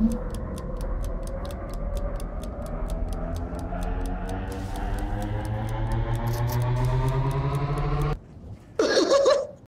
Mm-hmm.